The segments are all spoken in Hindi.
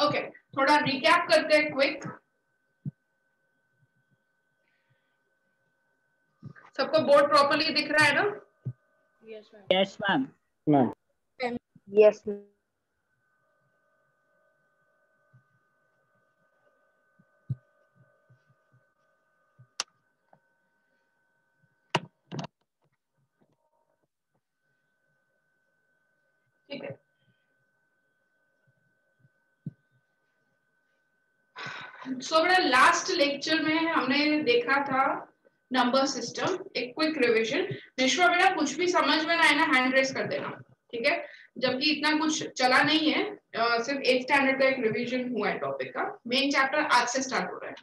ओके थोड़ा रिकैप करते हैं क्विक सबको बोर्ड प्रॉपरली दिख रहा है ना? यस मैम मैम यस ठीक है. सो बेटा लास्ट लेक्चर में हमने देखा था नंबर सिस्टम एक क्विक रिवीजन विश्व बेटा कुछ भी समझ में ना आए ना हैंड रेस कर देना ठीक है? जबकि इतना कुछ चला नहीं है uh, सिर्फ़ एट स्टैंडर्ड का एक रिवीजन हुआ है टॉपिक का मेन चैप्टर आज से स्टार्ट हो रहा है।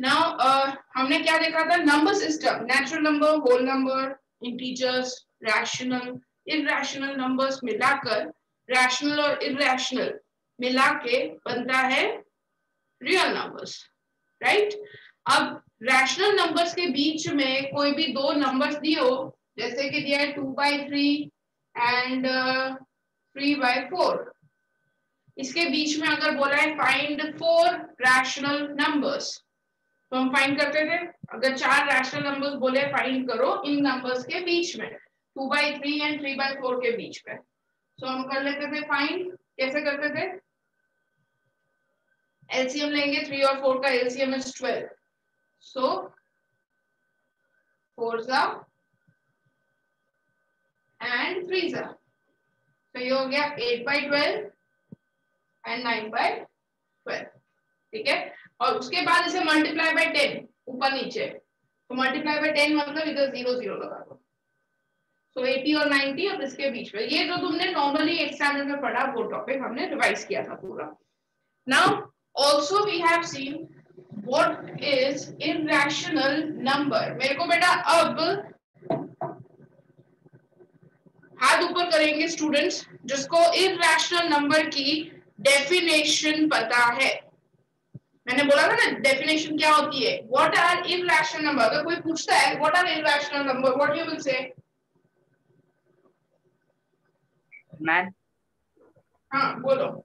नाउ हमने क्या देखा था? Number system natural number whole number integers rational irrational numbers मिलाकर रैशनल और इरेशनल मिला के बनता है रियल नंबर्स राइट अब रैशनल नंबर्स के बीच में कोई भी दो नंबर्स हो जैसे कि दिया है two by three and three by four इसके बीच में अगर बोला है फाइंड फोर रैशनल नंबर्स तो हम फाइंड करते थे। अगर चार रैशनल नंबर्स बोले फाइंड करो इन नंबर्स के बीच में two by three and three by four के बीच में। सो so, हम कर लेते थे फाइंड कैसे करते थे? एलसीएम लेंगे थ्री और फोर का LCM is twelve so four सा एंड थ्री सा तो ये हो गया eight by twelve and nine by twelve ठीक है? और उसके बाद इसे मल्टीप्लाई बाय टेन ऊपर नीचे। तो मल्टीप्लाई बाय टेन मतलब इधर ज़ीरो ज़ीरो लगा दो। सो एटी और नाइनटी अब इसके बीच में। ये जो तुमने नॉर्मली एक में पढ़ा, वो टॉपिक हमने रिवाइज किया था पूरा। Now also we have seen what is irrational number मेरे को बेटा अब हाथ ऊपर करेंगे स्टूडेंट्स जिसको इरेशनल नंबर की डेफिनेशन पता है। मैंने बोला था ना डेफिनेशन क्या होती है? व्हाट आर इरेशनल नंबर अगर कोई पूछता है what are irrational number what you will say ma'am. हाँ बोलो।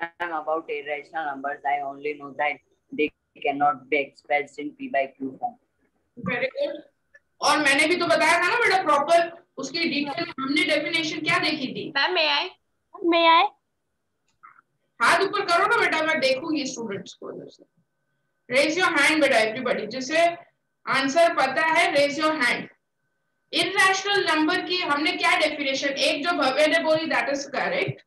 About irrational numbers, I only know that they cannot be expressed in p by q form. Very good और मैंने भी तो बताया था ना बेटा प्रॉपर उसकी डिटेल हमने डेफिनेशन क्या देखी थी? मैम मैं आए मैं आए हाथ ऊपर करो ना बेटा मैं देखूँगी स्टूडेंट्स को उधर से। रेज योर हैंड बेटा एवरीबॉडी जिसे आंसर पता है raise your hand irrational number की हमने क्या डेफिनेशन एक जो भव्य ने बोली दैट इज़ करेक्ट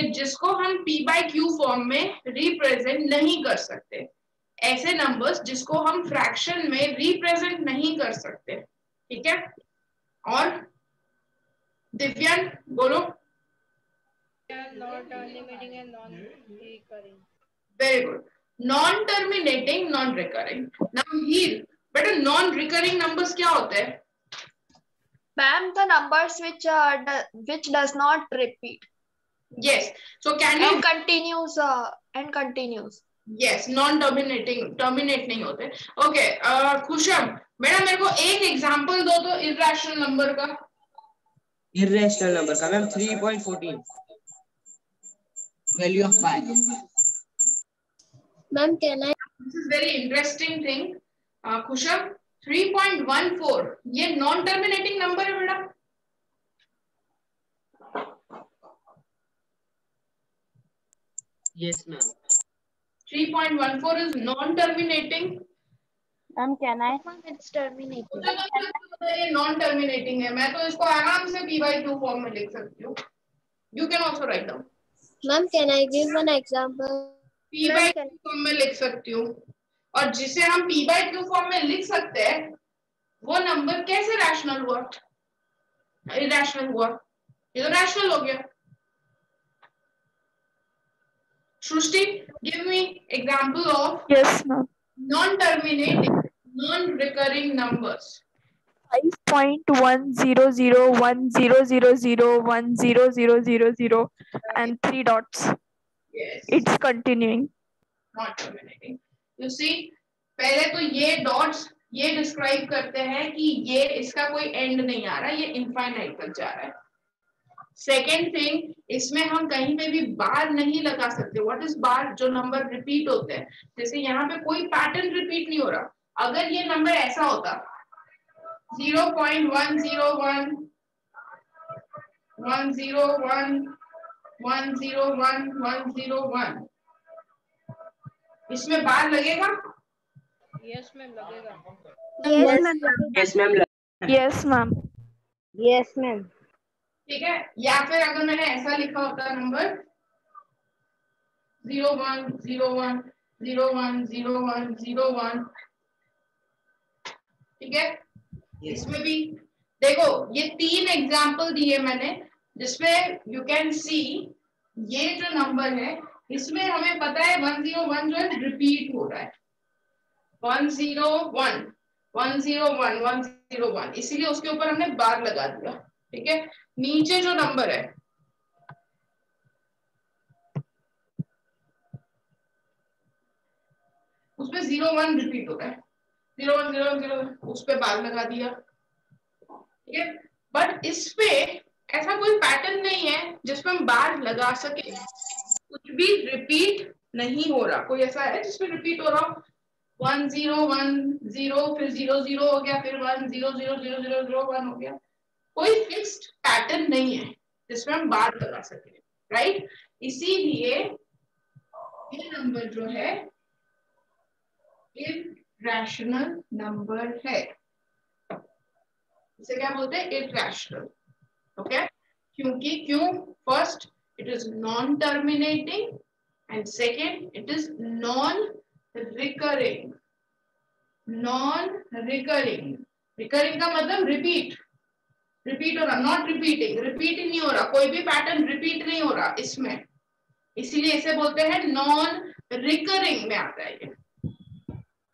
जिसको हम पी बाई क्यू फॉर्म में रिप्रेजेंट नहीं कर सकते। ऐसे नंबर्स जिसको हम फ्रैक्शन में रिप्रेजेंट नहीं कर सकते। ठीक है? और दिव्यान बोलो। Very good non terminating non recurring now here बेटा नॉन रिकरिंग नंबर्स क्या होते हैं? Ma'am the numbers which uh, do- which does not repeat. Yes. So can you and continues uh, and continues. Yes non terminating terminate नहीं होते ओके खुशम बेटा मेरे को एक एग्जांपल दो तो इरेशनल नंबर का। Irrational number का। Ma'am 3.14 value of pi ma'am can I this is very interesting thing खुशम 3.14 ये नॉन टर्मिनेटिंग नंबर है बेटा yes ma'am. 3.14 is non terminating. Ma'am terminated ये नॉन टर्मिनेटिंग है। मैं तो इसको आराम से p by q फॉर्म में लिख सकती हूँ। You can also write down ma'am can I give one example p by q form में लिख सकती हूँ। और जिसे हम p by टू फॉर्म में लिख सकते हैं वो नंबर कैसे रैशनल हुआ? इरेशनल हुआ। ये तो रैशनल हो गया। Srishti give me example of Yes, ma'am. non terminating non recurring numbers Five point one zero zero one zero zero zero one zero zero zero zero and three dots. yes It's continuing. not terminating you see पहले तो ये डॉट्स ये डिस्क्राइब करते हैं कि ये इसका कोई एंड नहीं आ रहा ये इनफाइनाइट तक जा रहा है सेकेंड थिंग इसमें हम कहीं पे भी बार नहीं लगा सकते. व्हाट इज़ बार जो नंबर रिपीट होते हैं. जैसे यहाँ पे कोई पैटर्न रिपीट नहीं हो रहा. अगर ये नंबर ऐसा होता zero point one zero one one zero one one zero one one zero one इसमें बार लगेगा? यस मैम लगेगा. Yes ma'am yes ma'am. Yes ma'am ठीक है? या फिर अगर मैंने ऐसा लिखा होता number zero one zero one zero one zero one zero one ठीक है? इसमें भी देखो ये तीन एग्ज़ाम्पल दिए मैंने जिसमें यू कैन सी ये जो नंबर है इसमें हमें पता है वन ज़ीरो वन जो है रिपीट हो रहा है। One zero one one zero one one zero one इसीलिए उसके ऊपर हमने बार लगा दिया। ठीक है? नीचे जो नंबर है, उसमें ज़ीरो वन रिपीट हो रहा है। ज़ीरो वन ज़ीरो ज़ीरो उस पे बार लगा दिया। ठीक है? बट इस पे ऐसा कोई पैटर्न नहीं है जिसमें हम बार लगा सके। कुछ भी रिपीट नहीं हो रहा। कोई ऐसा है जिसमें रिपीट हो रहा हो? वन ज़ीरो वन ज़ीरो फिर ज़ीरो ज़ीरो हो गया, फिर one zero zero zero zero zero one हो गया। कोई फिक्स्ड पैटर्न नहीं है, जिसमें हम बात लगा सके राइट इसीलिए ये नंबर जो है इरेशनल नंबर है। इसे क्या बोलते हैं? इरेशनल ओके क्योंकि क्यों? First it is non terminating and second it is non recurring non recurring recurring का मतलब रिपीट रिपीट हो रहा नॉट रिपीटिंग रिपीट नहीं हो रहा कोई भी पैटर्न रिपीट नहीं हो रहा इसमें। इसीलिए इसे बोलते हैं नॉन रिकरिंग में आता है ये।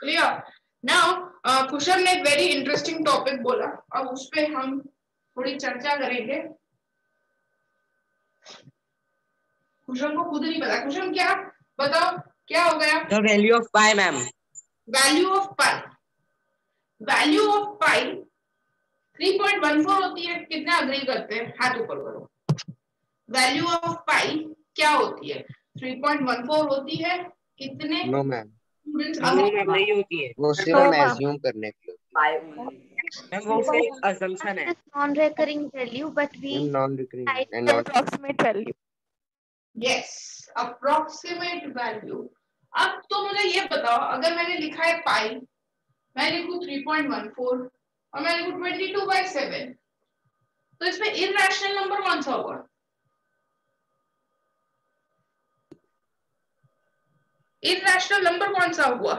क्लियर नाउ कुशल ने एक वेरी इंटरेस्टिंग टॉपिक बोला। अब उस पर हम थोड़ी चर्चा करेंगे। कुशल को खुद नहीं पता। कुशल क्या? बताओ क्या हो गया? Value of pi ma'am value of pi value of pi 3.14 होती है कितने अग्री करते हैं? हाथ ऊपर करो। वैल्यू ऑफ़ पाई क्या होती है? 3.14 होती है कितने नो मैम नहीं होती है। वो सिर्फ़ एज्यूम करने के लिए मैम वो assumption है। non-recurring value, but we non recurring and value. Yes approximate value अब तो मुझे ये बताओ अगर मैंने लिखा है पाई मैं लिखूं 3.14 और मैं लिखूं 22 बाय 7 तो इसमें इरेशनल नंबर कौन सा होगा? इरेशनल नंबर कौन सा हुआ?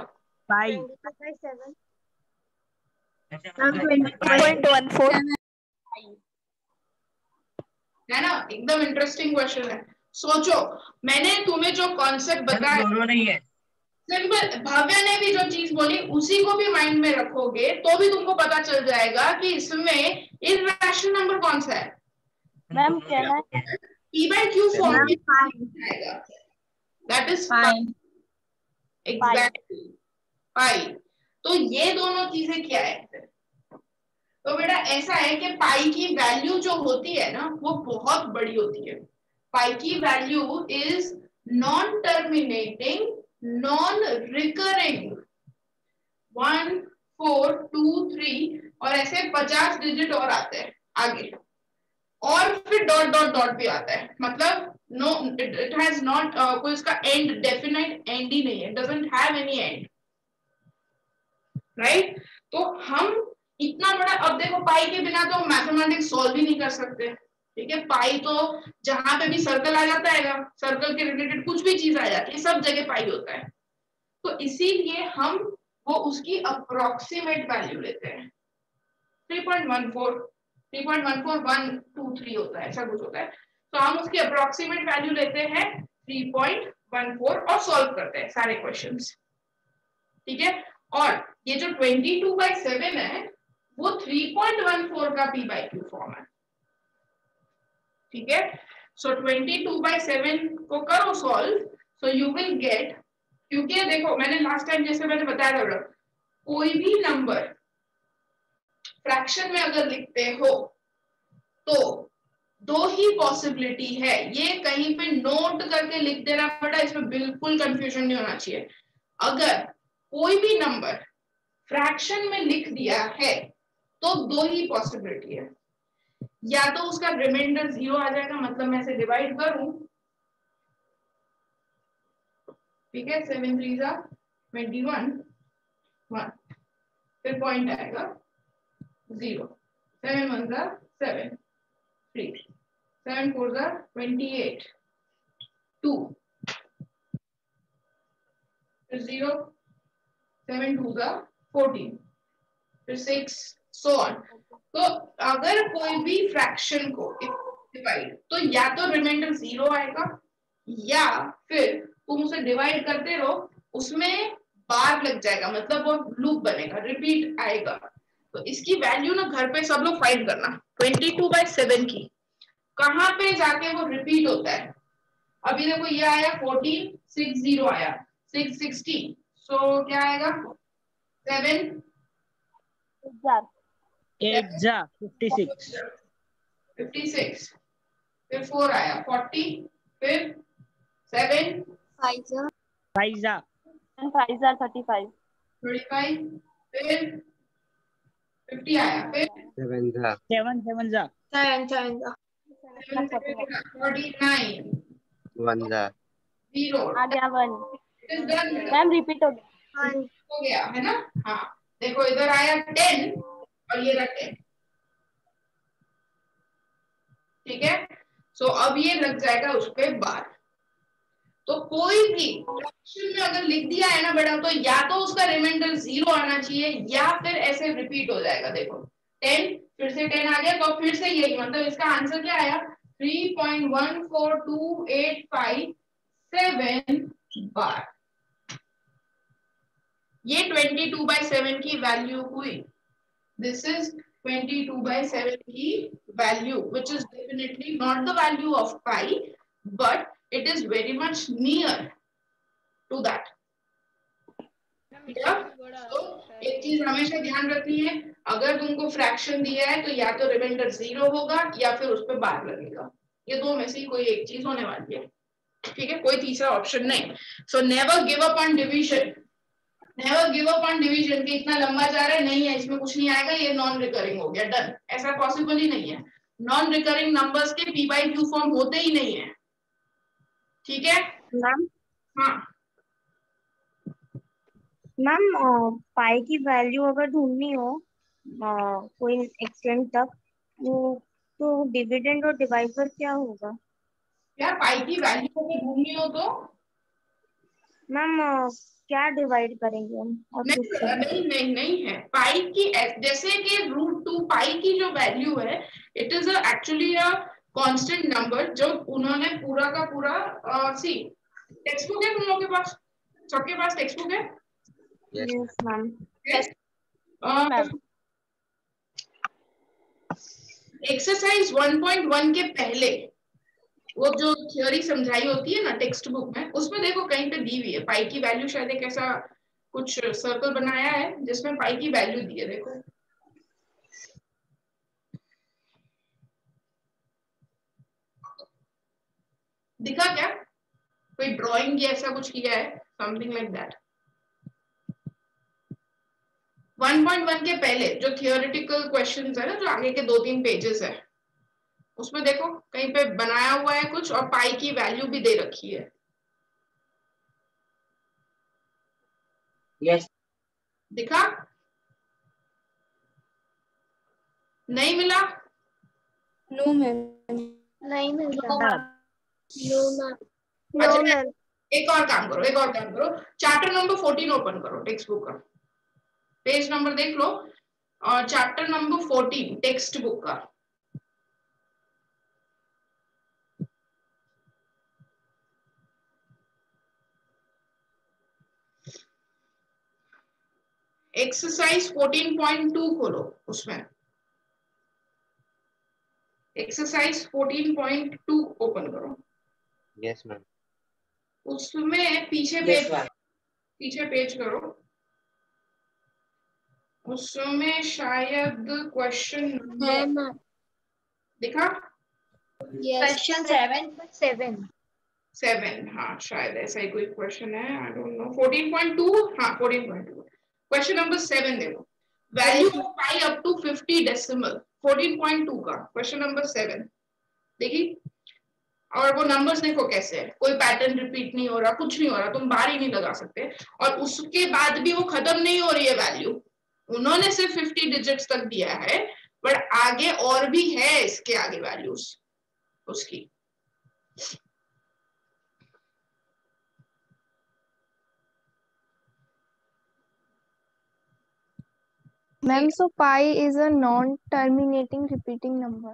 है ना? एकदम इंटरेस्टिंग क्वेश्चन है। सोचो मैंने तुम्हें जो कॉन्सेप्ट बताया दोनों नहीं है। सिंपल भव्य ने भी जो चीज़ बोली उसी को भी माइंड में रखोगे तो भी तुमको पता चल जाएगा कि इसमें इरेशनल नंबर कौन सा है। Can I? p by q form में आएगा that is Fine. Exactly pi तो ये दोनों चीज़ें क्या है तो बेटा ऐसा है कि पाई की वैल्यू जो होती है ना वो बहुत बड़ी होती है। पाई की value is non terminating non recurring one four two three और ऐसे पचास डिजिट और आते हैं, आगे। और फिर डॉट डॉट डॉट भी आता है। मतलब नो इट हैज़ नॉट कोई उसका एंड डेफिनेट एंड ही नहीं है। Doesn't have any end right तो हम इतना बड़ा अब देखो पाई के बिना तो मैथमेटिक्स सॉल्व ही नहीं कर सकते। ठीक है? पाई तो जहाँ पे भी सर्कल आ जाता है ना सर्कल के रिलेटेड कुछ भी चीज़ आ जाती है, सब जगह पाई होता है। तो इसीलिए हम वो उसकी अप्रोक्सीमेट वैल्यू लेते हैं। 3.14 3.14123 होता है, ऐसा कुछ होता है। तो हम उसकी अप्रोक्सीमेट वैल्यू लेते हैं 3.14 और सॉल्व करते हैं सारे क्वेश्चन ठीक है? और ये जो 22 बाई सेवन है, वो 3.14 का p बाई क्यू फॉर्म है। ठीक है? सो 22 बाई सेवन को करो solve so you will get क्योंकि देखो, मैंने लास्ट टाइम जैसे मैंने बताया था कोई भी नंबर फ्रैक्शन में अगर लिखते हो तो दो ही पॉसिबिलिटी है। ये कहीं पे नोट करके लिख देना पड़ा, इसमें बिल्कुल कंफ्यूजन नहीं होना चाहिए। अगर कोई भी नंबर फ्रैक्शन में लिख दिया है तो दो ही पॉसिबिलिटी है। या तो उसका रिमाइंडर ज़ीरो आ जाएगा मतलब मैं इसे डिवाइड करूँ। ठीक है सेवन थ्री जा ट्वेंटी वन वन फिर पॉइंट आएगा ज़ीरो सेवन वन जा सेवन थ्री सेवन फोर जा ट्वेंटी एट टू फिर ज़ीरो सेवन टू जा फोर्टीन फिर सिक्स सो ऑन तो अगर कोई भी फ्रैक्शन को डिवाइड तो या तो रिमाइंडर ज़ीरो आएगा, या फिर तुम उसे डिवाइड करते रहो, उसमें बार लग जाएगा मतलब वो लूप बनेगा रिपीट आएगा। तो इसकी वैल्यू ना घर पे सब लोग फाइंड करना। 22 टू बाई सेवन की। कहाँ पे जाके वो रिपीट होता है? अभी देखो ये आया 14 सिक्स ज़ीरो आया। सिक्स सिक्सटीन सो क्या आएगा? सेवन एट जा फिफ्टी सिक्स फिफ्टी सिक्स फिर फोर आया फोर्टी फिर सेवन फाइव जा फाइव जार थर्टी फाइव थर्टी फाइव फिर फिफ्टी आया. फिर सेवन जा सेवन सेवन जा Seven, seven. Forty nine one जा ज़ीरो आ गया वन मैम रिपीट हो गया. हो गया है ना? हाँ. देखो इधर आया टेन और ये टेन ठीक है? सो so, अब ये लग जाएगा उस पे बार। तो कोई भी फ्रैक्शन में अगर लिख दिया है ना बेटा तो या तो उसका रिमाइंडर ज़ीरो आना चाहिए या फिर ऐसे रिपीट हो जाएगा। देखो टेन फिर से टेन आ गया तो फिर से यही मतलब इसका आंसर क्या आया? Three point one four two eight five seven bar ये 22 बाई सेवन की वैल्यू हुई। दिस इज़ 22 बाई सेवन की value which is definitely not the value of pi but it is very much near to that तो एक चीज़ हमेशा ध्यान रखनी है अगर तुमको फ्रैक्शन दिया है तो या तो रिमाइंडर ज़ीरो होगा या फिर उस पर बार लगेगा। ये दो में से ही कोई एक चीज़ होने वाली है। ठीक है? कोई तीसरा ऑप्शन नहीं। So never give up on division never give up on division कि इतना लंबा जा रहा है नहीं है इसमें कुछ नहीं आएगा ये नॉन रिकरिंग हो गया डन ऐसा पॉसिबल ही नहीं है। नॉन रिकरिंग नंबर्स के पी बाई क्यू फॉर्म होते ही नहीं है। ठीक है? मैम हाँ। मैम पाई की वैल्यू अगर ढूंढनी हो अ, कोई एक्सटेंट तक तो डिविडेंड और डिवाइड क्या होगा? क्या पाई की वैल्यू अगर ढूंढनी हो तो? मैम क्या डिवाइड करेंगे हम? और नहीं नहीं नहीं नहीं है। पाई की जैसे कि रूट टू पाई की जो वैल्यू है it is actually a constant number जो उन्होंने पूरा का पूरा सी टेक्स्ट बुक है तुम लोगों के पास? सबके पास टेक्स्ट बुक है यस मैम एक्सरसाइज 1.1 के पहले वो जो थ्योरी समझाई होती है ना टेक्स्ट बुक में, उसमें देखो कहीं पे दी हुई है। पाई की वैल्यू शायद एक ऐसा कुछ सर्कल बनाया है, जिसमें पाई की वैल्यू दी है, देखो। दिखा क्या? कोई ड्राइंग या ऐसा कुछ किया है? समथिंग लाइक दैट 1.1 के पहले जो थियोरिटिकल क्वेश्चंस है ना, जो आगे के दो तीन पेजेस है उसमें देखो कहीं पे बनाया हुआ है कुछ और पाई की वैल्यू भी दे रखी है। यस दिखा? नहीं मिला? नो मैम नहीं मिल। रहा नो मैम अच्छा एक और काम करो एक और काम करो। चैप्टर नंबर 14 ओपन करो टेक्स्ट बुक का। पेज नंबर देख लो। और चैप्टर नंबर 14 टेक्स्ट बुक का। एक्सरसाइज 14.2 खोलो उसमें। एक्सरसाइज 14.2 ओपन करो। यस मैम उसमें पीछे पेज पीछे पेज करो। उसमें शायद क्वेश्चन दिखा? क्वेश्चन सेवन सेवन सेवन हाँ शायद ऐसा ही कोई क्वेश्चन है I don't know fourteen point two हाँ fourteen point two question number seven देखो। Value of pi up to fifty decimal fourteen point two का। क्वेश्चन नंबर सेवन देखिए, और वो नंबर्स देखो कैसे है। कोई पैटर्न रिपीट नहीं हो रहा, कुछ नहीं हो रहा, तुम बार ही नहीं लगा सकते। और उसके बाद भी वो खत्म नहीं हो रही है वैल्यू उन्होंने सिर्फ़ फिफ्टी डिजिट्स तक दिया है बट आगे और भी है इसके आगे वैल्यूज़ उसकी। Ma'am, so pi is a non-terminating repeating number.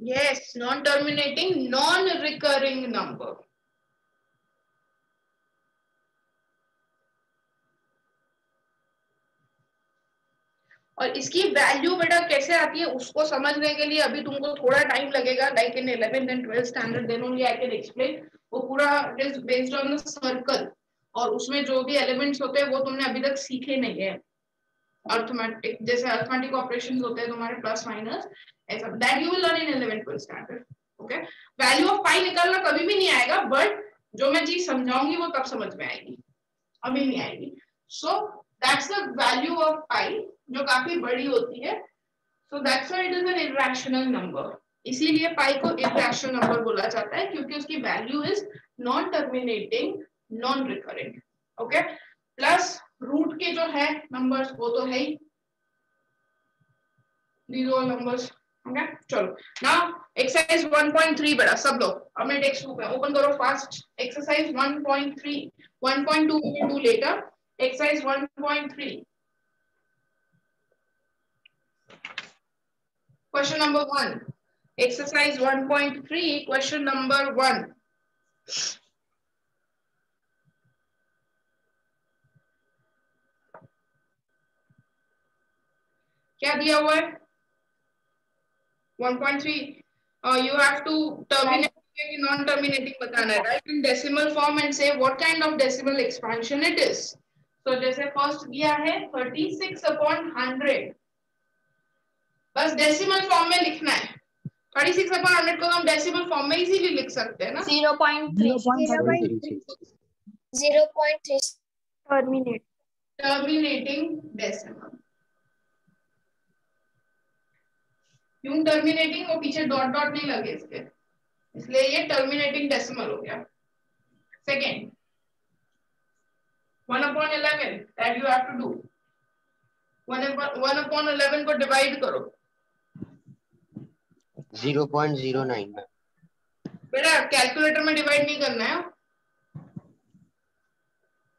Yes, non-terminating, non-recurring number. और इसकी वैल्यू बेटा कैसे आती है उसको समझने के लिए अभी तुमको थोड़ा टाइम लगेगा like in 11th and 12th standard then only I can explain वो पूरा it is based on the circle और उसमें जो भी एलिमेंट्स होते हैं वो तुमने अभी तक सीखे नहीं है अर्थमेटिक जैसे अर्थमेटिक ऑपरेशंस होते हैं तुम्हारे प्लस माइनस ऐसा that you will learn in 11th 12th standard okay value of pi निकालना कभी भी नहीं आएगा बट जो मैं चीज़ समझाऊँगी वो तब समझ में आएगी, अभी नहीं आएगी। So that's the value of pi जो काफ़ी बड़ी होती है। So that's why it is an irrational number इसीलिए पाई को इरेशनल नंबर बोला जाता है, क्योंकि उसकी value is non terminating non recurring okay plus root के जो है नंबर्स वो तो है ही। चलो। नाउ एक्सरसाइज 1.3 बड़ा सब लोग। अपने टेक्स्ट बुक में ओपन करो fast exercise 1.3 1.2 we will do later exercise 1.3 question number 1 exercise 1.3 question number 1 क्या दिया हुआ है? 1.3 you have to terminate non terminating बताना है right in decimal form and से what kind of decimal expansion it is so जैसे फ़र्स्ट दिया है 36 अपॉन 100 बस डेसिमल फॉर्म में लिखना है। 36 अपॉन 100 को हम डेसिमल फॉर्म में इजीली लिख सकते हैं ना। Zero point three zero point three terminate terminating decimal क्यों टर्मिनेटिंग वो पीछे डॉट डॉट नहीं लगे इसके। इसलिए ये टर्मिनेटिंग डेसिमल हो गया। Second one upon eleven that you have to do one upon eleven को डिवाइड करो। ज़ीरो पॉइंट ज़ीरो नाइन बेटा कैलकुलेटर में डिवाइड नहीं करना है।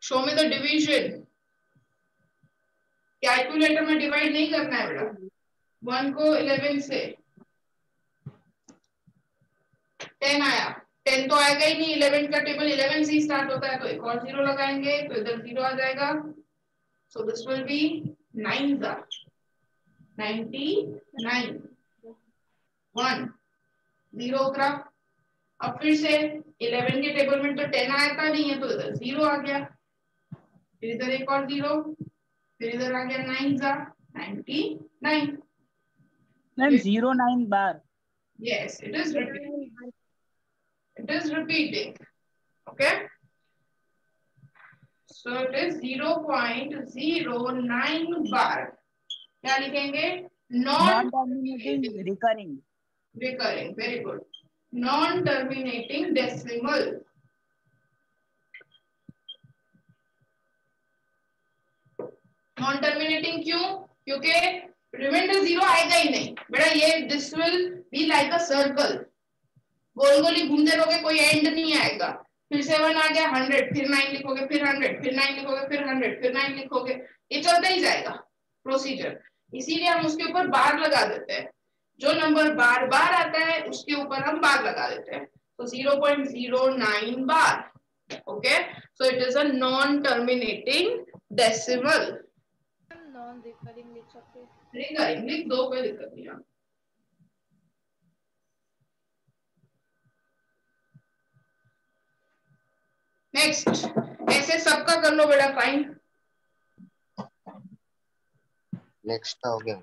Show me the division calculator में डिवाइड नहीं करना है बेटा। वन को इलेवन से। टेन आया। टेन तो आएगा ही नहीं। इलेवन का टेबल इलेवन से ही स्टार्ट होता है तो एक और ज़ीरो लगाएँगे तो इधर ज़ीरो आ जाएगा। So this will be nine ninety nine one zero उतरा अब फिर से इलेवन के टेबल में तो टेन आया था, नहीं है तो इधर ज़ीरो आ गया। फिर इधर एक और ज़ीरो। फिर इधर आ गया नाइन जा ninety nine ma'am zero nine bar Yes, it is repeating. It is repeating. Okay. So it is 0.09 bar. क्या लिखेंगे? Non terminating recurring recurring. Very good. Non-terminating decimal. Non-terminating क्यों? क्योंकि रिमाइंडर ज़ीरो आएगा ही नहीं। बेटा, ये this will be like a circle गोल गोल घूमते रहोगे कोई एंड नहीं आएगा। फिर सेवन आ गया हंड्रेड फिर नाइन लिखोगे, फिर हंड्रेड फिर नाइन लिखोगे, फिर हंड्रेड फिर नाइन लिखोगे। ये चलता ही जाएगा प्रोसीजर इसीलिए हम उसके ऊपर बार लगा देते हैं। जो नंबर बार बार आता है, उसके ऊपर हम बार लगा देते हैं। तो zero point zero nine bar okay so it is a non terminating decimal non recurring लिख सकते हैं रिकरिंग लिख दो कोई दिक्कत नहीं है। नेक्स्ट ऐसे सबका कर लो बेटा फाइन नेक्स्ट हो गया।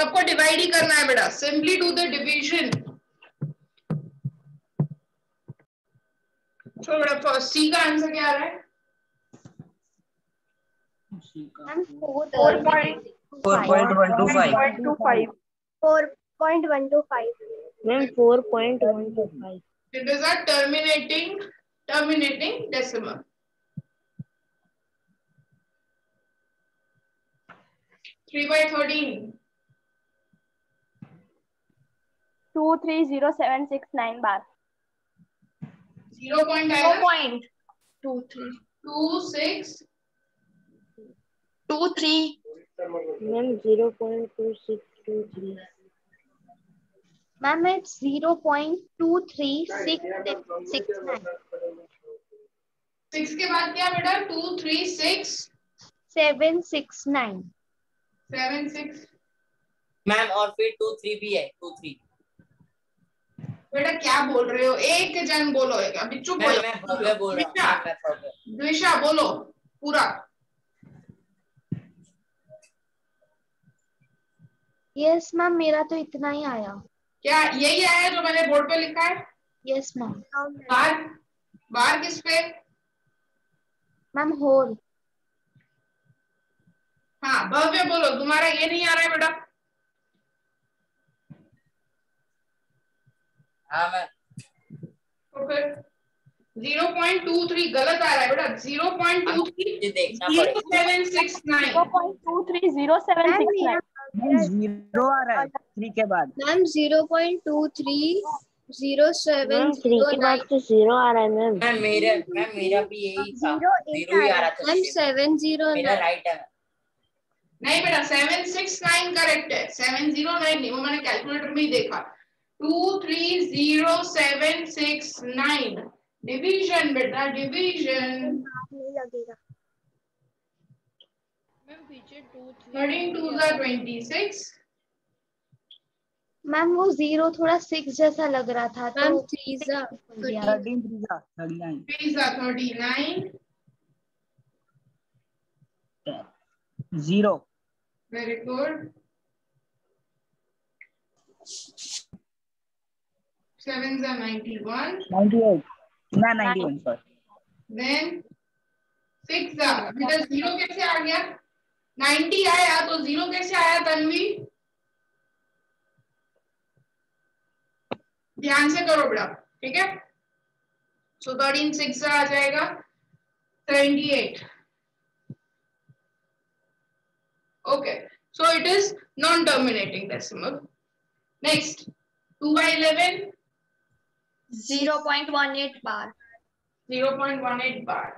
सबको डिवाइड ही करना है बेटा। Simply do the division C का आंसर क्या आ रहा है? Terminating terminating decimal three by thirteen two three zero seven six nine bar two three. Two six. Ma'am zero point two six two three ma'am it's zero point two three six six nine Six के बाद क्या बेटा? Two three six? Seven six nine seven six ma'am और फिर टू थ्री भी है। टू थ्री बेटा क्या बोल रहे हो? एक जन बोलो अभी चुप बोलो. द्विषा बोलो पूरा. यस मैम मेरा तो इतना ही आया क्या यही आया जो मैंने बोर्ड पे लिखा है? यस मैम बार बार किस पे? मैम होल हाँ भव्य बोलो तुम्हारा ये नहीं आ रहा है बेटा तो फिर ज़ीरो पॉइंट टू थ्री गलत आ रहा है बेटा। ज़ीरो पॉइंट टू थ्री मुझे देखना ज़ीरो पड़ेगा। Seven six nine zero point two three zero seven six nine ma'am zero आ रहा है। थ्री के बाद। Ma'am zero point two three zero seven three के बाद तो ज़ीरो आ रहा है मैम मैम मेरा मैम मेरा भी यही था। ज़ीरो ज़ीरो ही आ रहा था। मैम सेवन ज़ीरो मेरा राइट है। नहीं बेटा सेवन सिक्स नाइन करेक्ट है। सेवन ज़ीरो नाइन नहीं वो मैंने कैलकुलेटर में ही देखा। Two three zero seven six nine division बेटा डिवीज़न नहीं मैम पीछे two three. थर्टीन टू ज़ा ट्वेंटी सिक्स मैम वो ज़ीरो थोड़ा सिक्स जैसा लग रहा था तो thirty nine zero very good ना सॉरी देन सिक्स बेटा ज़ीरो कैसे आ गया? नाइन्टी आया तो ज़ीरो कैसे आया तन्वी? ध्यान से करो बेटा ठीक है? सो थर्टीन सिक्स आ जाएगा seventy eight okay so it is non terminating decimal next two by eleven zero point one eight bar. Zero point one eight bar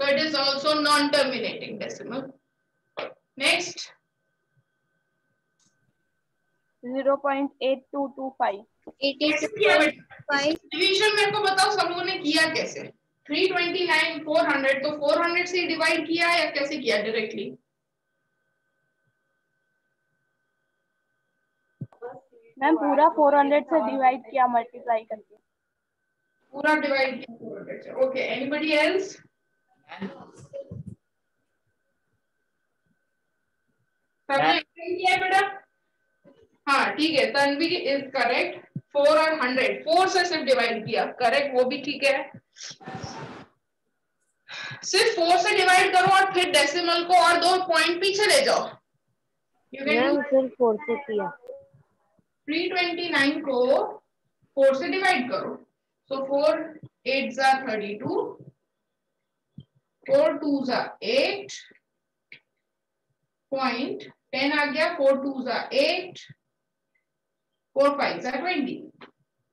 So it is also non-terminating decimal. Next, zero point eight two two five eighty कैसे किया बेटा? फाइव डिवीज़न मेरे को बताओ सब लोगों ने किया कैसे? 329 400 तो 400 से डिवाइड किया या कैसे किया डायरेक्टली मैम पूरा फोर हंड्रेड से डिवाइड किया मल्टीप्लाई करके। पूरा डिवाइड किया 400 से। ओके एनीबॉडी एल्स सबने किया है बेटा? हाँ ठीक है तन्वी इज़ करेक्ट फोर और हंड्रेड फोर से सिर्फ़ डिवाइड किया करेक्ट वो भी ठीक है। सिर्फ़ फोर से डिवाइड करो और फिर डेसिमल को और दो पॉइंट पीछे ले जाओ। यू कैन सिर्फ़ फोर से किया। थ्री ट्वेंटी नाइन को फोर से डिवाइड करो। सो फोर एट जा थर्टी टू फोर टू जा एट पॉइंट टेन आ गया फोर टू जा एट फोर फाइव जा ट्वेंटी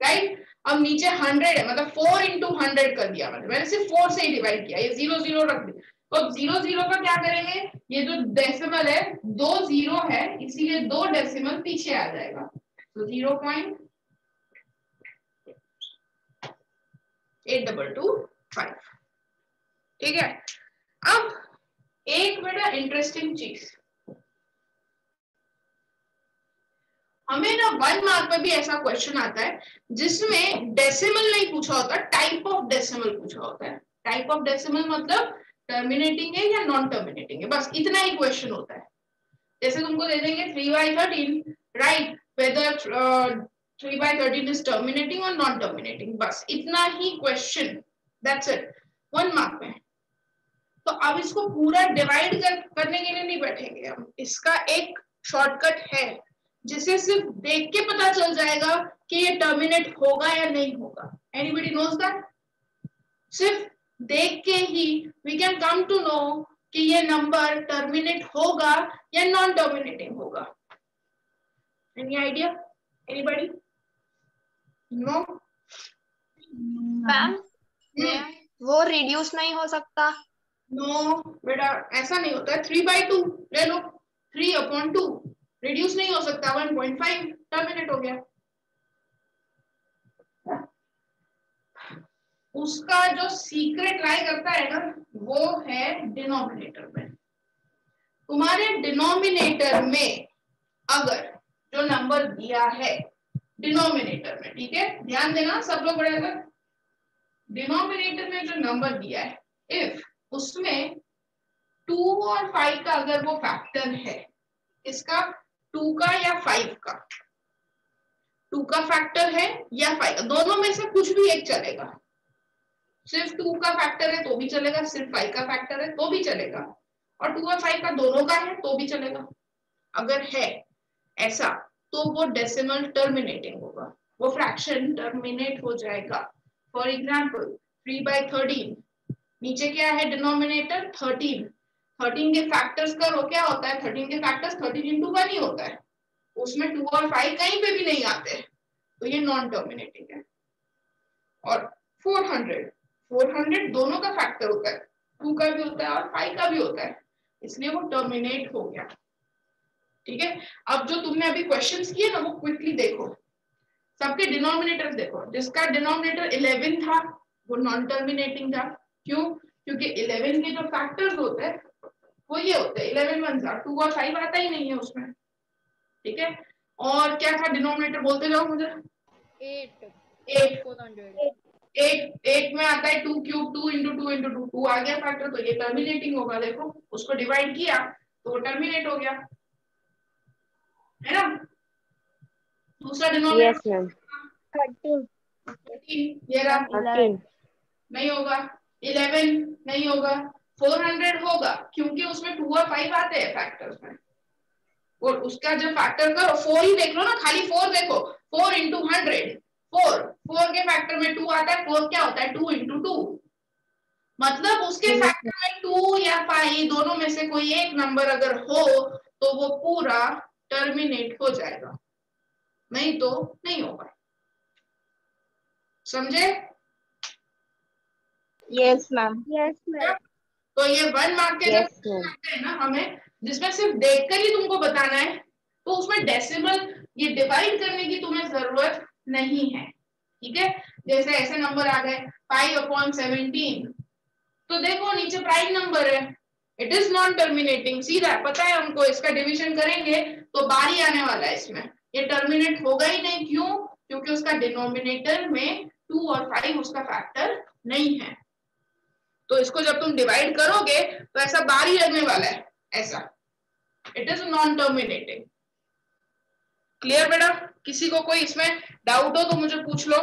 राइट अब नीचे हंड्रेड है मतलब फोर इंटू हंड्रेड कर दिया मतलब मैंने सिर्फ़ फोर से ही डिवाइड किया, ये ज़ीरो ज़ीरो रख दिया। तो ज़ीरो ज़ीरो का क्या करेंगे? ये जो डेसिमल है, दो ज़ीरो है, इसीलिए दो डेसिमल पीछे आ जाएगा। Zero point eight double two five ठीक है? अब एक बेटा इंटरेस्टिंग चीज़। हमें ना वन मार्क पर भी ऐसा क्वेश्चन आता है, जिसमें डेसिमल नहीं पूछा होता टाइप ऑफ़ डेसिमल पूछा होता है। टाइप ऑफ़ डेसिमल मतलब टर्मिनेटिंग है या नॉन टर्मिनेटिंग है? बस इतना ही क्वेश्चन होता है। जैसे तुमको दे देंगे three by thirteen right whether three by thirteen is terminating और नॉन टर्मिनेटिंग बस इतना ही question that's it one mark में तो अब इसको पूरा डिवाइड कर, करने के लिए नहीं बैठेंगे हम. इसका एक शॉर्टकट है जिसे सिर्फ़ देख के पता चल जाएगा कि ये टर्मिनेट होगा या नहीं होगा. एनीबडी नोज़ दैट सिर्फ़ देख के ही we can come to know कि ये नंबर टर्मिनेट होगा या नॉन टर्मिनेटिंग होगा. Any idea anybody no ma'am वो रिड्यूस नहीं हो सकता। नो no, बेटा ऐसा नहीं होता है। थ्री बाई टू ले लो। थ्री अपॉन टू रिड्यूस नहीं हो सकता। वन पॉइंट फाइव टर्मिनेट हो गया। उसका जो सीक्रेट लाई करता है ना वो है डिनोमिनेटर में। तुम्हारे डिनोमिनेटर में अगर जो नंबर दिया है डिनोमिनेटर में, ठीक है? ध्यान देना, सब लोग बड़े अगर डिनोमिनेटर में जो नंबर दिया है इफ़ उसमें टू और फाइव का अगर वो फैक्टर है, इसका टू का या फाइव का? टू का फैक्टर है या फाइव का? दोनों में से कुछ भी एक चलेगा। सिर्फ़ टू का फैक्टर है तो भी चलेगा, सिर्फ़ फाइव का फैक्टर है तो भी चलेगा। और टू और फाइव का दोनों का है तो भी चलेगा। अगर है ऐसा तो वो डेसिमल टर्मिनेटिंग होगा। वो फ्रैक्शन टर्मिनेट हो जाएगा। For example three by thirteen नीचे क्या है डिनोमिनेटर थर्टीन थर्टीन के फैक्टर्स का वो क्या होता है? थर्टीन के फैक्टर्स थर्टीन इंटू वन ही होता है। उसमें टू और फाइव कहीं पे भी नहीं आते। तो ये नॉन टर्मिनेटिंग है। और फोर हंड्रेड फोर हंड्रेड दोनों का फैक्टर होता है। टू का भी होता है और फाइव का भी होता है। इसलिए वो टर्मिनेट हो गया। ठीक है? अब जो तुमने अभी क्वेश्चन किए ना वो क्विकली देखो। सबके डिनोमिनेटर देखो। जिसका डिनोमिनेटर इलेवन था वो नॉन टर्मिनेटिंग था। क्यों? क्योंकि इलेवन के जो फैक्टर्स होते हैं वो ये होते हैं। इलेवन वन जा टू और फाइव आता ही नहीं है उसमें। ठीक है? और क्या था डिनोमिनेटर बोलते जाओ मुझे। एट एट एट एट में आता है two cube two into two into two two आ गया फैक्टर तो ये टर्मिनेटिंग होगा। देखो उसको डिवाइड किया तो वो टर्मिनेट हो गया। है ना? दूसरा डिनोमिनेटर ये रहा। नहीं होगा। इलेवन नहीं होगा। फोर हंड्रेड होगा क्योंकि उसमें टू और फाइव आते हैं फैक्टर्स में। और उसका जब फैक्टर करो फोर ही देख लो ना खाली फोर देखो। Four into hundred four four के फैक्टर में टू आता है फोर क्या होता है? टू इंटू टू मतलब उसके फैक्टर में टू या फाइव दोनों में से कोई एक नंबर अगर हो तो वो पूरा टर्मिनेट हो जाएगा। नहीं तो नहीं होगा समझे? यस मैम यस मैम तो ये वन मार्क के आते हैं ना हमें जिसमें सिर्फ़ देखकर ही तुमको बताना है तो उसमें डेसिमल ये डिवाइड करने की तुम्हें ज़रूरत नहीं है। ठीक है? जैसे ऐसे नंबर आ गए फाइव अपॉन सेवनटीन तो देखो नीचे प्राइम नंबर है। इट इज़ नॉन टर्मिनेटिंग सीधा पता है हमको इसका डिवीज़न करेंगे तो बारी आने वाला है इसमें। ये टर्मिनेट होगा ही नहीं, क्यों? क्योंकि उसका डिनोमिनेटर में टू और फाइव उसका फैक्टर नहीं है। तो इसको जब तुम डिवाइड करोगे तो ऐसा बारी लगने वाला है, ऐसा। It is non terminating clear बेटा? किसी को कोई इसमें डाउट हो तो मुझे पूछ लो।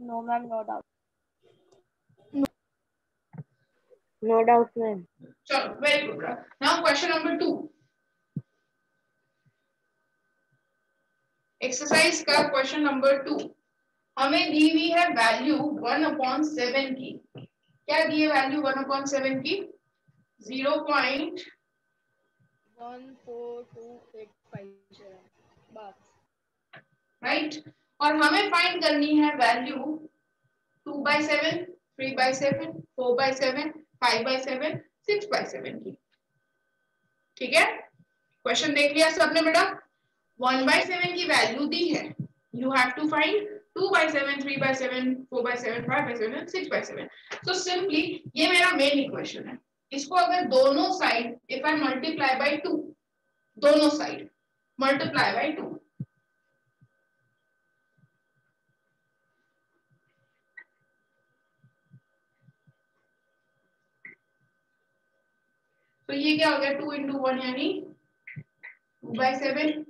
No ma'am no doubt no doubt ma'am चलो very good now question number two exercise का क्वेश्चन नंबर टू हमें दी हुई है वैल्यू वन अपॉन सेवन की. क्या दी है वैल्यू वन अपॉन सेवन की? Zero point one four two eight five right और हमें फाइंड करनी है value two by seven three by seven four by seven five by seven, six by seven की। ठीक है? क्वेश्चन देख लिया सबने बेटा? वन बाई सेवन की वैल्यू दी है। You have to find two by seven three by seven four by seven five by seven six by seven so simply ये मेरा मेन इक्वेशन है। इसको अगर दोनों side if I multiply by two दोनों साइड मल्टीप्लाई बाई टू तो ये क्या हो गया? टू इंटू वन यानी टू बाई सेवन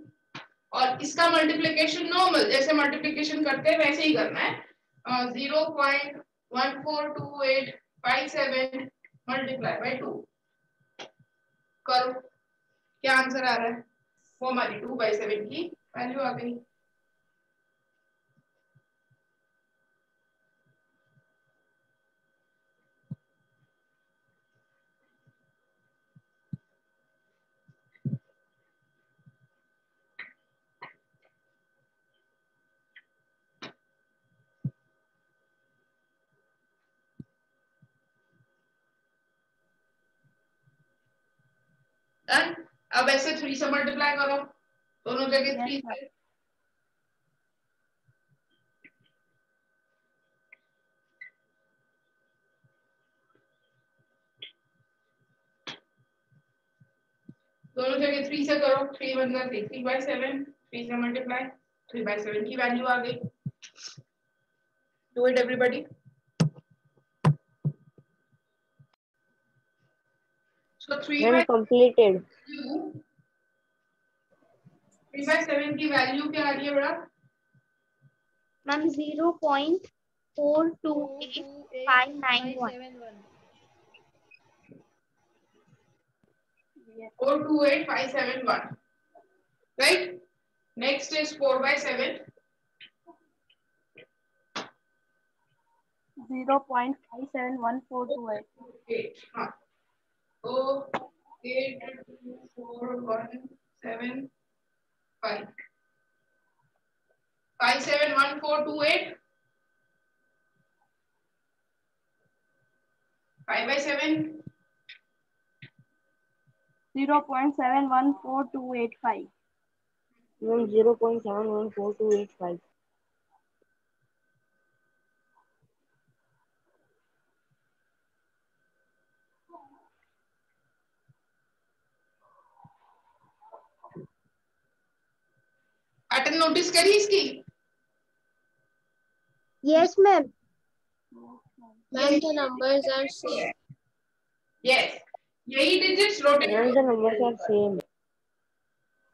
और इसका मल्टीप्लीकेशन नॉर्मल जैसे मल्टीप्लीकेशन करते हैं, वैसे ही करना है। Zero point one four two eight five seven multiply by two करो। क्या आंसर आ रहा है? वो हमारी टू बाई सेवन की वैल्यू आ गई। डन अब ऐसे थ्री से मल्टीप्लाई करो। दोनों जगह थ्री से। दोनों जगह थ्री से करो। थ्री वन जा three three by seven three से मल्टीप्लाई थ्री बाई सेवन की वैल्यू आ गई। Do it everybody So three by completed. Three by seven की वैल्यू क्या आ रही है बड़ा? Ma'am zero point four two eight five nine one four two eight five seven one right next is four by seven zero point five seven one four two eight. Eight हाँ So 5. 7, 1, 4, 2, 8. 5 by 7. Zero point seven one four two eight five. Zero point seven one four two eight five. Notice करी इसकी? Yes, ma'am. Ma'am, the numbers are same. Yes यही digits rotate ma'am the numbers are same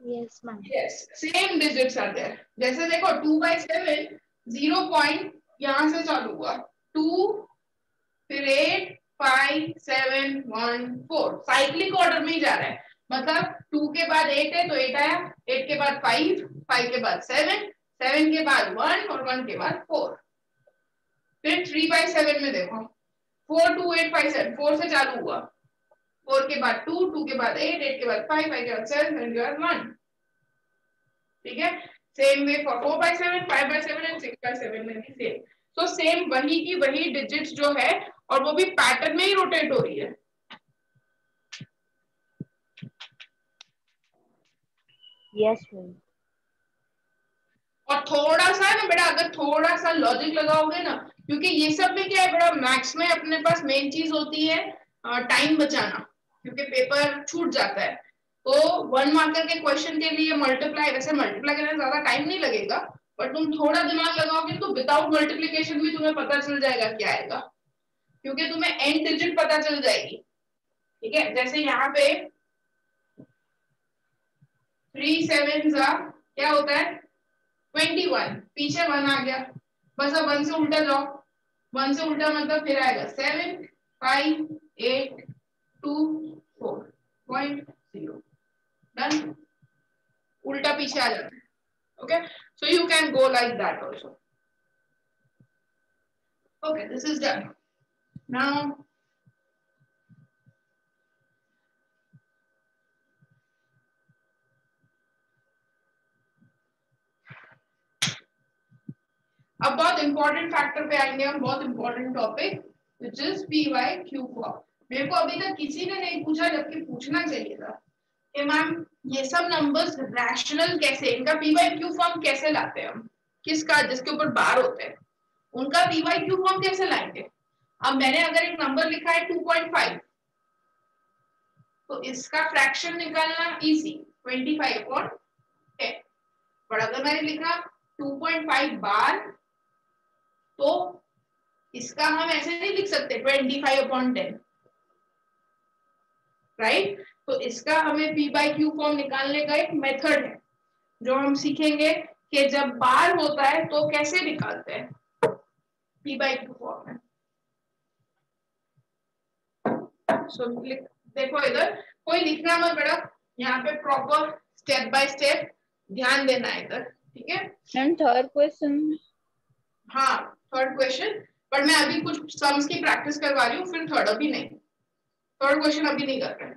Yes, ma'am. yes same digits are there. जैसे देखो two by seven zero point यहाँ से चालू हुआ। टू फिर eight five seven one four cyclic order में ही जा रहा है। मतलब टू के बाद एट है तो एट आया एट के बाद फाइव फाइव के बाद सेवन सेवन के बाद वन और वन के बाद फोर फिर थ्री बाई सेवन में देखो. Four two eight five seven four से चालू हुआ. फोर के बाद टू टू के बाद एट एट के बाद फाइव फाइव के बाद सेवन सेवन के बाद वन ठीक है? Same way for four by seven five by seven and six by seven में भी सेम तो सेम वही की वही डिजिट्स जो है और वो भी पैटर्न में ही रोटेट हो रही है. यस मैम और थोड़ा सा ना बेटा, अगर थोड़ा सा लॉजिक लगाओगे ना, क्योंकि ये सब में क्या है बेटा मैथ्स में अपने पास मेन चीज़ होती है टाइम बचाना, क्योंकि पेपर छूट जाता है। तो वन मार्कर के क्वेश्चन के लिए मल्टीप्लाई वैसे मल्टीप्लाई करने ज़्यादा टाइम नहीं लगेगा, पर तुम थोड़ा दिमाग लगाओगे तो विदाउट मल्टीप्लीकेशन भी तुम्हें पता चल जाएगा क्या आएगा, क्योंकि तुम्हें एंड डिजिट पता चल जाएगी। ठीक है? जैसे यहाँ पे थ्री सेवन क्या होता है? ट्वेंटी वन पीछे वन आ गया। बस अब वन से उल्टा जाओ वन से उल्टा मतलब फिर आएगा। Seven five eight two four point zero done उल्टा पीछे आ जाता है। Okay so you can go like that also okay, this is done. Now अब बहुत इंपॉर्टेंट फैक्टर पे आएँगे हम, बहुत important topic which is P Y Q form मेरे को अभी तक किसी ने नहीं पूछा, जबकि पूछना चाहिए था कि मैम, ये सब नंबर्स रैशनल कैसे, इनका पी वाई क्यू फॉर्म कैसे लाते हैं हम? किसका, जिसके ऊपर बार होते हैं? उनका पी वाई क्यू फॉर्म कैसे लाएँगे? अब मैंने अगर एक नंबर लिखा है 2.5 तो इसका फ्रैक्शन निकालना इजी 25 फाइव अपॉन टेन पर अगर मैंने लिखा 2.5 बार तो इसका हम ऐसे नहीं लिख सकते 25 फाइव अपॉन टेन राइट तो इसका हमें पी बाई क्यू फॉर्म निकालने का एक मेथड है, जो हम सीखेंगे कि जब बार होता है तो कैसे निकालते हैं। पी बाई क्यू फॉर्म में सो देखो इधर, कोई लिखना मत बेटा। यहाँ पे प्रॉपर स्टेप बाय स्टेप ध्यान देना है इधर, ठीक है? थर्ड क्वेश्चन हाँ थर्ड क्वेश्चन पर मैं अभी कुछ सम्स की प्रैक्टिस करवा रही हूँ, फिर थर्ड अभी नहीं. थर्ड क्वेश्चन अभी नहीं कर रहे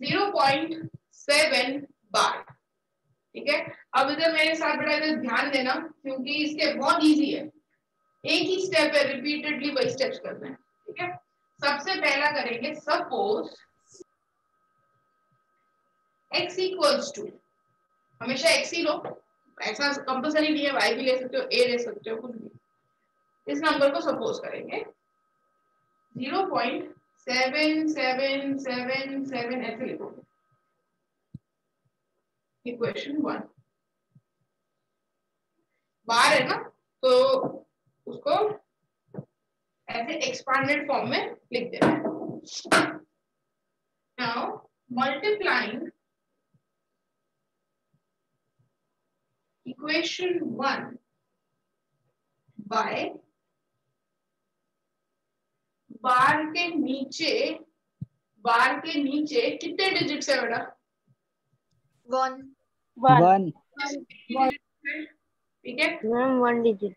ज़ीरो पॉइंट सेवन बार ठीक है? अब इधर मेरे साथ बेटा इधर ध्यान देना, क्योंकि इसके बहुत इजी है. एक ही स्टेप है रिपीटेडली वही स्टेप्स करते हैं. ठीक है? सबसे पहला करेंगे सपोज़ एक्स इक्वल्स टू हमेशा एक्स ही। लो ऐसा कंपलसरी नहीं है, y भी ले सकते हो, a ले सकते हो, कुछ भी। इस नंबर को सपोज़ करेंगे। Zero point seven seven seven seven ऐसे लिखोगे इक्वेशन वन बार है ना तो उसको ऐसे एक्सपांडेड फॉर्म में लिख देना now multiplying equation one by bar के नीचे बार के नीचे कितने डिजिट्स है बेटा? वन वन ठीक है? मैम वन डिजिट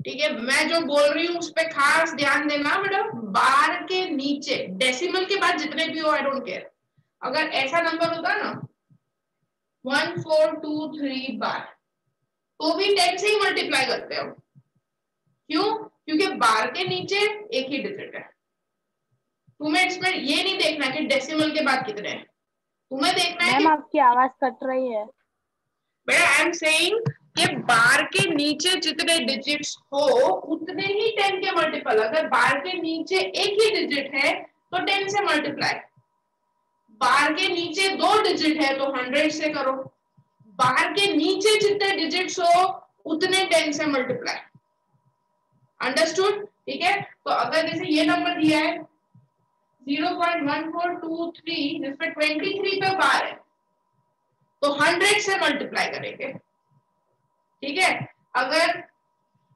ठीक है मैं जो बोल रही हूँ उस पर खास ध्यान देना बेटा बार के नीचे डेसिमल के बाद जितने भी हो आई डोंट केयर अगर ऐसा नंबर होता ना one four two three bar. तो भी टेन से ही मल्टीप्लाई करते हो। क्यों? क्योंकि बार के नीचे एक ही डिजिट है। तुम्हें इसमें ये नहीं देखना कि डेसिमल के बाद कितने हैं। तुम्हें देखना है कि आपकी आवाज़ कट रही है। बेटा आई एम सेइंग कि बार के नीचे जितने डिजिट्स हो उतने ही टेन के मल्टीपल अगर बार के नीचे एक ही डिजिट है तो टेन से मल्टीप्लाई बार के नीचे दो डिजिट है तो हंड्रेड से करो। बार के नीचे जितने डिजिट हो, उतने टेन से मल्टीप्लाई अंडरस्टूड ठीक है? तो अगर जैसे ये नंबर दिया है zero point one four two three जिसपे ट्वेंटी थ्री पे बार है तो हंड्रेड से मल्टीप्लाई करेंगे। ठीक है? अगर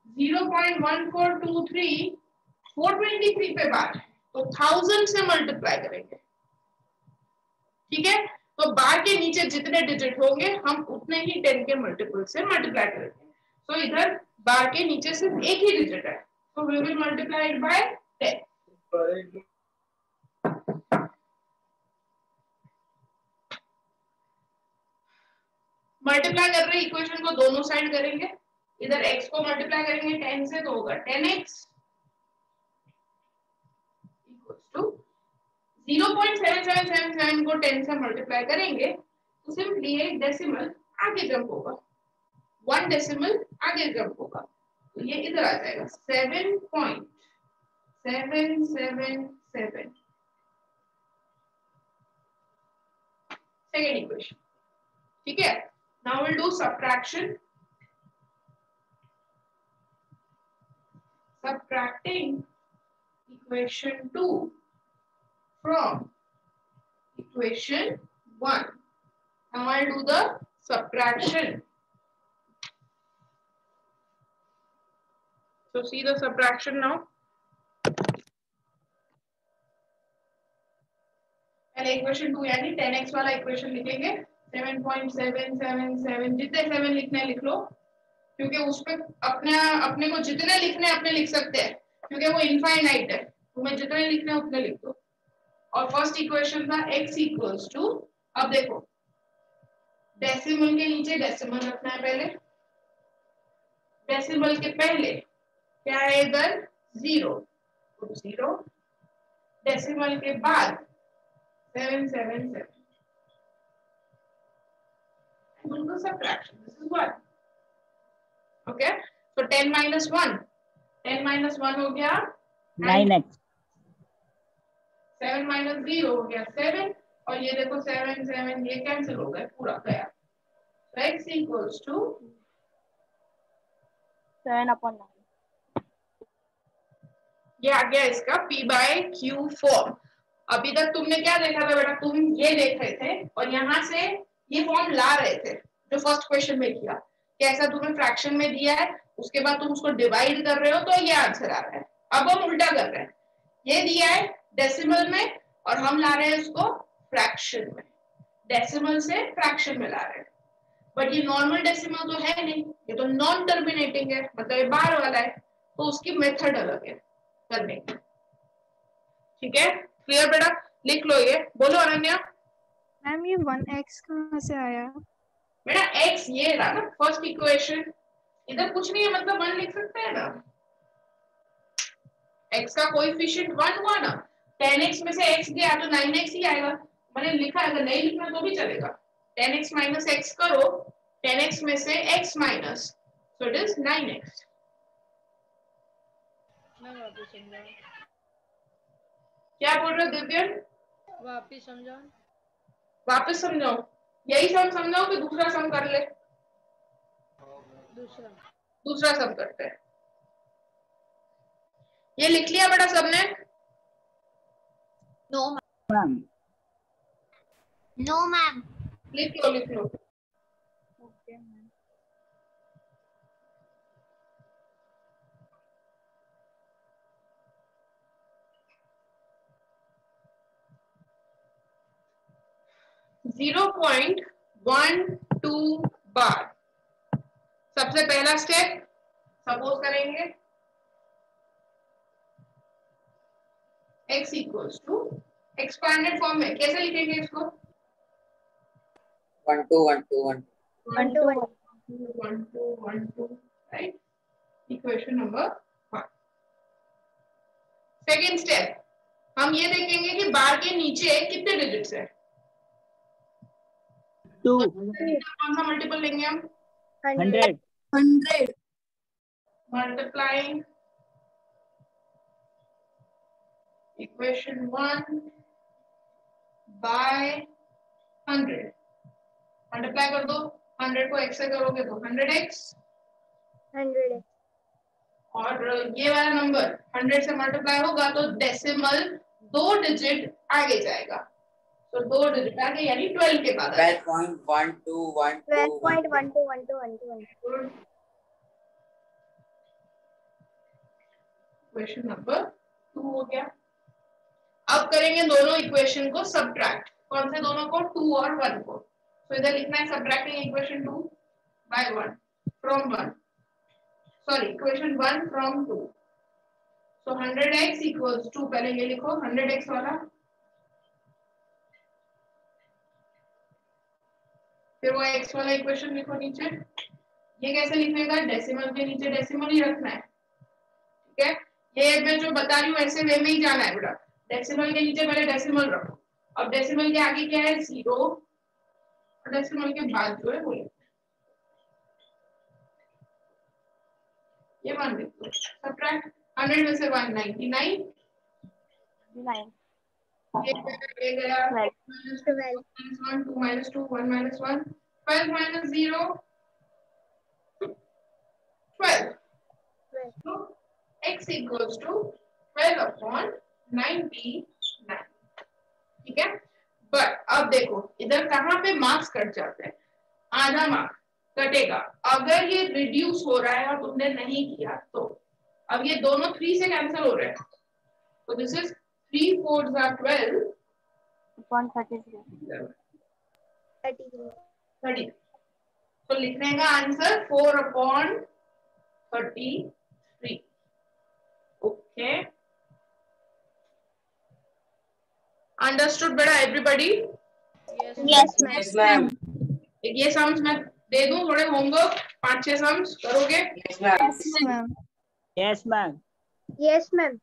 zero point one four two three four twenty three पे बार है तो थाउज़ेंड से मल्टीप्लाई करेंगे। ठीक है? तो बार के नीचे जितने डिजिट होंगे, हम उतने ही टेन के मल्टीपल से मल्टीप्लाई करेंगे। तो इधर बार के नीचे सिर्फ़ एक ही डिजिट है। तो we will multiply by ten multiply कर रहे इक्वेशन को दोनों साइड करेंगे। इधर x को मल्टीप्लाई करेंगे 10 से तो होगा 10x टू 0.7777 को 10 से मल्टीप्लाई करेंगे तो सिंपली एक डेसिमल आगे जंप होगा। वन डेसिमल आगे जंप होगा। तो ये इधर आ जाएगा। Seven point seven seven seven second equation ठीक है? Now we'll do subtraction. Subtracting equation 2 from equation 1. Now I'll do the subtraction. So see the subtraction now. पहले इक्वेशन टू यानी टेन एक्स वाला इक्वेशन लिखेंगे seven point seven seven seven जितने सेवन लिखने लिख लो क्योंकि उस पे अपने अपने को जितने लिखने अपने लिख सकते हैं क्योंकि वो इनफाइनाइट है तुम्हें जितने लिखने उतने लिख दो और फ़र्स्ट इक्वेशन था x इक्वल्स टू अब देखो डेसिमल के नीचे डेसिमल रखना है पहले डेसिमल के पहले क्या है इधर ज़ीरो ज़ीरो डेसिमल के बाद seven seven seven do subtraction. This is what? Okay. So 10 minus 1. 10 minus 1 हो गया नाइन एक्स 7 minus 0 हो गया 7 और ये देखो 7 7 ये कैंसिल हो गया पूरा गया। So x equals to seven upon nine ये आ गया इसका p बाय क्यू फॉर्म अभी तक तुमने क्या देखा था बेटा? तुम ये देख रहे थे और यहाँ से ये फॉर्म ला रहे थे जो फ़र्स्ट क्वेश्चन में किया। कैसा ऐसा तुम्हें फ्रैक्शन में दिया है उसके बाद तुम उसको डिवाइड कर रहे हो तो ये आंसर आ रहा है। अब हम उल्टा कर रहे हैं। ये दिया है डेसिमल में और हम ला रहे हैं उसको फ्रैक्शन में। डेसिमल से फ्रैक्शन में ला रहे हैं। बट ये नॉर्मल डेसिमल तो है नहीं। ये तो नॉन टर्मिनेटिंग है मतलब ये बार वाला है। तो उसकी मेथड अलग है करने की। ठीक है? क्लियर बेटा? लिख लो ये। बोलो अनन्या। मैम ये वन एक्स कहाँ से आया? बेटा x ये रहा ना फ़र्स्ट इक्वेशन इधर कुछ नहीं है मतलब वन लिख सकते हैं ना? X का कोई वन हुआ ना? 10x में से x गया तो 9x ही आएगा। मैंने लिखा अगर नहीं लिखना तो भी चलेगा। 10x माइनस x करो 10x में से x minus so it is 9x मैं वापस समझाऊं। क्या बोल रहे हो दिव्यन? वापस समझाऊं? वापस समझाओ। यही सम समझाओ कि दूसरा सम कर ले। दूसरा। दूसरा सम करते हैं। ये लिख लिया बेटा सबने? नो मैम नो मैम लिख लो लिख लो zero point one two bar सबसे पहला स्टेप सपोज़ करेंगे। X equals to expanded form में कैसे लिखेंगे इसको? One two one two one one two one. Two one two right? Equation number one. Second step. हम ये देखेंगे कि बार के नीचे कितने डिजिट्स है? टू कौन सा मल्टीपल लेंगे हम? Hundred hundred multiplying equation 1 by 100 multiply कर दो। 100 को x से करोगे तो 100x हंड्रेड और ये वाला नंबर 100 से मल्टीप्लाई होगा तो डेसिमल दो डिजिट आगे जाएगा। तो दो डिजिट आगे यानी 12 के बाद इक्वेशन नंबर टू हो गया। अब करेंगे दोनों इक्वेशन को सब्ट्रैक्ट कौन से दोनों को? टू और वन को. तो इधर लिखना है subtracting equation two by one from one sorry equation one from two so hundred x equals to पहले ये लिखो हंड्रेड एक्स वाला. फिर वो एक्स वाला इक्वेशन लिखो नीचे. ये कैसे लिखेगा? डेसिमल के नीचे डेसिमल ही रखना है. ठीक है? ये मैं जो बता रही हूँ, ऐसे वे में ही जाना है बेटा डेसिमल के नीचे पहले डेसिमल रखो। अब डेसिमल के आगे क्या है? ज़ीरो और डेसिमल के बाद जो है वो ये सब्ट्रैक्ट हंड्रेड में से वन नाइनटी नाइन ये गया ये गया। Minus two minus one two minus two one minus one twelve minus zero twelve So x equals to 12 upon 99 ठीक है? बट अब देखो इधर कहाँ पे मार्क्स कट जाते हैं? आधा मार्क कटेगा। अगर ये रिड्यूस हो रहा है और तुमने नहीं किया तो। अब ये दोनों थ्री से कैंसिल हो रहे हैं। तो this is three four twelve upon thirty three thirty तो लिखने का answer four upon thirty three okay understood बेटा एवरीबॉडी यस मैम ये सम्स मैं दे दूँ थोड़े होमवर्क पाँच छह सम्स करोगे? Yes ma'am ma'am yes ma'am yes ma'am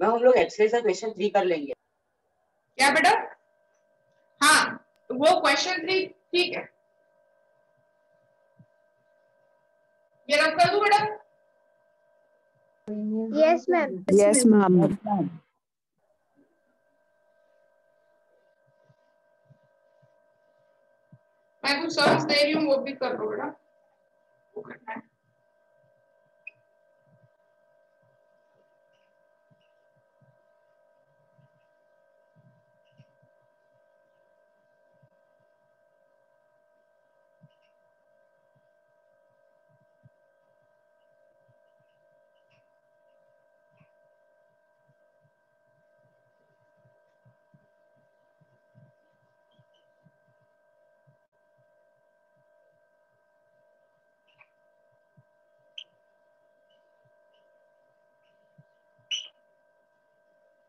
ma'am हम लोग एक्सरसाइज का क्वेश्चन थ्री कर लेंगे। क्या बेटा? हाँ वो क्वेश्चन थ्री ठीक है। ये रब कर दूँ madam yes ma'am yes ma'am मैं कुछ सर्च दे रही हूँ वो भी कर लो बेटा। वो करना है।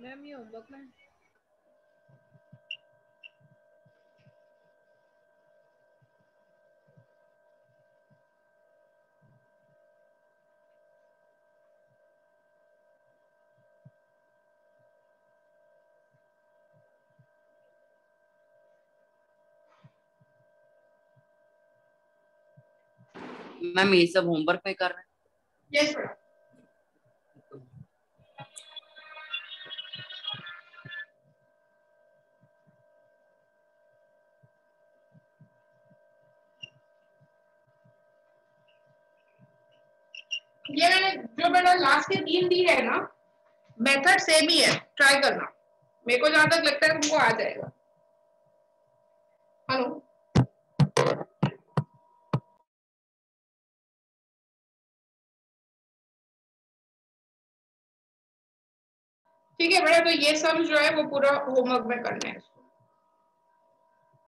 मैम ये होमवर्क में। मैम ये सब होमवर्क में कर रहे हैं? यस ये मैंने जो बेटा लास्ट के तीन दी है ना मेथड सेम ही है ट्राई करना। मेरे को जहाँ तक लगता है तुमको आ जाएगा। हेलो ठीक है बेटा तो ये सब जो है वो पूरा होमवर्क में करना है।